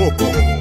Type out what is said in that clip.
oh.